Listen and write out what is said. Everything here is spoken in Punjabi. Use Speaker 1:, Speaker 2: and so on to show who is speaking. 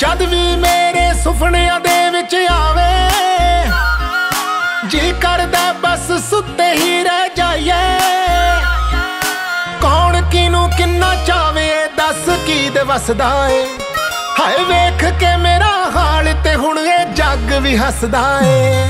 Speaker 1: ਜਦ ਵੀ ਮੇਰੇ ਸੁਪਨਿਆਂ ਦੇ ਵਿੱਚ ਆਵੇ, ਜੀ ਕਰਦਾ ਬਸ ਸੁੱਤੇ ਹੀ ਰਹਿ ਜਾਈਏ। ਕੌਣ ਕਿਨੂੰ ਕਿੰਨਾ ਚਾਵੇ ਦੱਸ ਕੀ ਦੇ ਵਸਦਾ ਏ? ਹਾਏ ਵੇਖ ਕੇ ਮੇਰਾ ਹਾਲ ਤੇ ਹੁਣ ਇਹ ਜੱਗ ਵੀ ਹੱਸਦਾ ਏ।